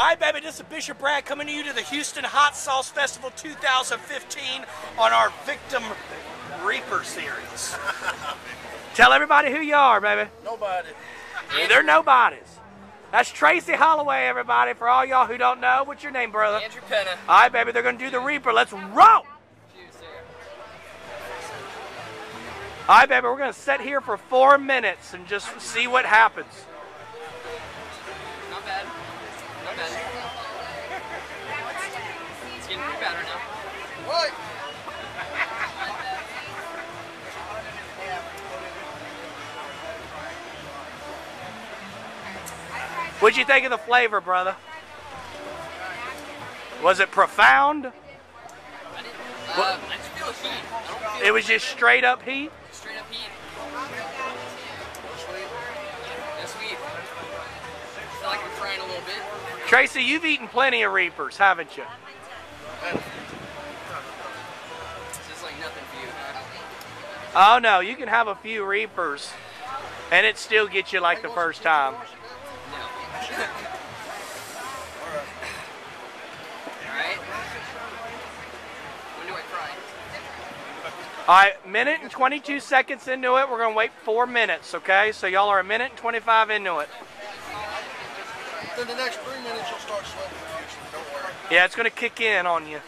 Hi, baby. This is Bishop Brad coming to you to the Houston Hot Sauce Festival 2015 on our Victim Reaper series. Tell everybody who you are, baby. Nobody. They're nobodies. That's Tracy Hollaway, everybody. For all y'all who don't know, what's your name, brother? Andrew Penna. All right, baby. They're going to do the Reaper. Let's roll. All right, baby. We're going to sit here for four minutes and just see what happens. Not. It's getting pretty bad now. What? What'd you think of the flavor, brother? Was it profound? Uh, I just feel heat. I don't feel It was just straight up heat. straight up heat. Tracy, you've eaten plenty of Reapers, haven't you? Oh no, you can have a few Reapers, and it still gets you like the first time. All right, minute and 22 seconds into it. We're gonna wait four minutes, okay? So y'all are a minute and 25 into it. Then the next three minutes you'll start sweating. Don't worry. Yeah, it's gonna kick in on you.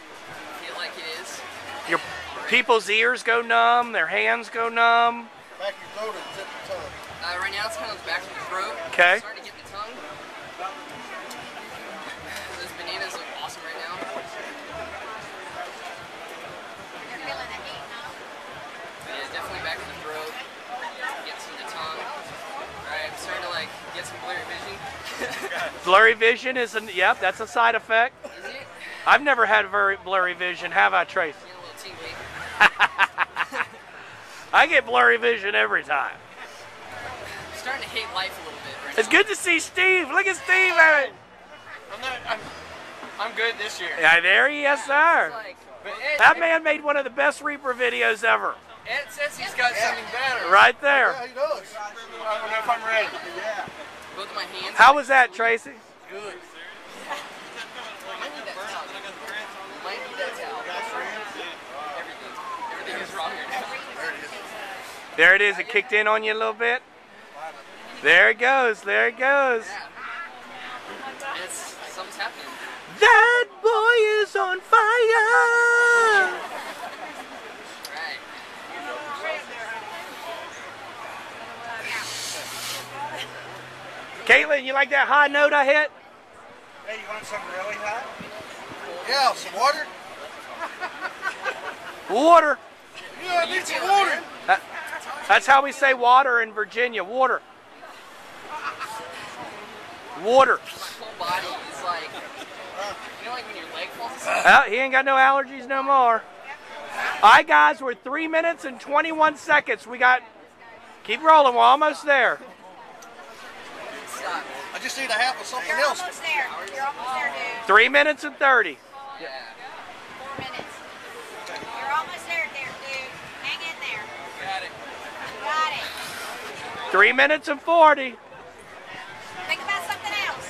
Feel like it is. Your people's ears go numb, their hands go numb. Back your throat and zip your tongue. Uh, right now it's kind of back to the throat. Okay. Starting to get the tongue. Those bananas look awesome right now. Yeah, definitely back to the throat. Gets to the tongue. Alright, I'm starting to like get some blurry vision. Blurry vision is an yep, that's a side effect. Is it? I've never had very blurry vision, have I, Tracy? Getting a little tingly. I get blurry vision every time. I'm starting to hate life a little bit right It's now. good to see Steve. Look at Steve, baby. I'm not. I'm, I'm good this year. Yeah, there he is, It's sir. like, But Ed, That man made one of the best Reaper videos ever. Ed says he's got something better. Right there. Yeah, he does. I don't know if I'm ready. Yeah. Both of my hands. How was that, Tracy? Good. I need that towel. I need that towel. Everything. Everything is wrong right now. There it is. There it is. It kicked in on you a little bit. There it goes. There it goes. Yeah. Something's happening. That boy is on fire. Right. Caitlin, you like that high note I hit? Hey, you want something really hot? Yeah, some water? Water. Yeah, I need some water. That- that's how we say water in Virginia. Water. Water. My whole body is like, you know, like when your leg falls asleep. Well, he ain't got no allergies no more. All right, guys, we're three minutes and 21 seconds. We got. Keep rolling. We're almost there. Stop. I just need a half of something You're else. almost there. You're almost there, dude. Three minutes and 30. Yeah. Four minutes. You're almost there, there, dude. Hang in there. Got it. Got it. Three minutes and 40. Think about something else.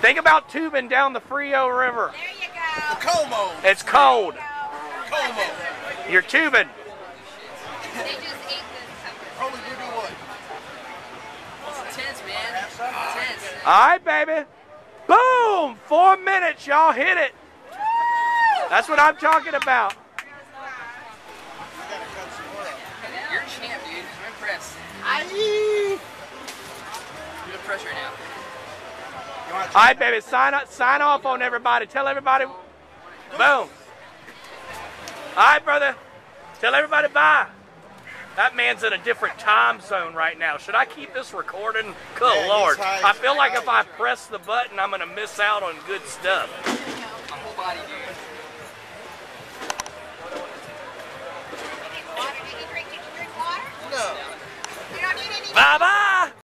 Think about tubing down the Frio River. There you go. Como. It's cold. Go. Como. You're tubing. They just ate this pepper. Probably do do what? It's intense, man. It's intense. All right, baby. Boom! Four minutes. Y'all hit it. That's what I'm talking about. You're a champ, dude. I'm impressed. Aye. I'm impressed right now. All right, baby. Sign up. Sign off on everybody. Tell everybody. Boom. All right, brother. Tell everybody bye. That man's in a different time zone right now. Should I keep this recording? Good Yeah, lord. I feel like if I press the button, I'm gonna miss out on good stuff.